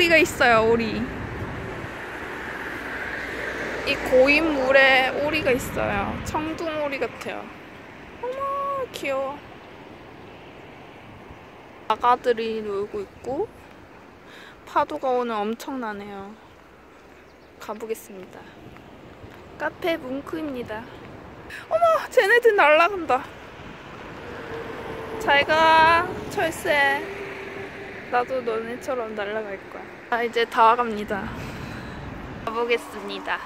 오리가 있어요, 오리. 이 고인 물에 오리가 있어요. 청둥 오리 같아요. 어머, 귀여워. 아가들이 놀고 있고, 파도가 오늘 엄청나네요. 가보겠습니다. 카페 뭉크입니다. 어머, 쟤네들 날아간다. 잘가, 철새. 나도 너네처럼 날아갈 거야. 아, 이제 다 와갑니다. 가보겠습니다.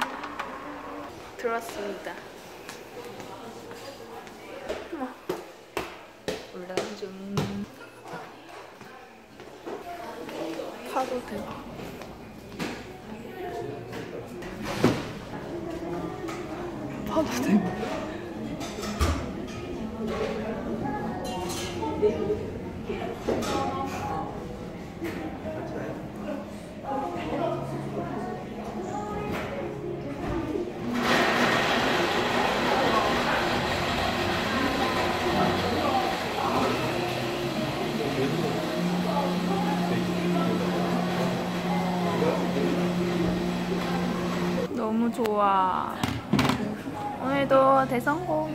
들어왔습니다. 어머. 올라가죠. 파도 대박. 파도 대박. 너무 좋아. 오늘도 대성공.